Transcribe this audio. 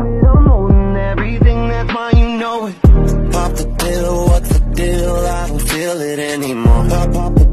I'm holding everything, that's why you know it. Pop the pill, what's the deal? I don't feel it anymore. I pop the.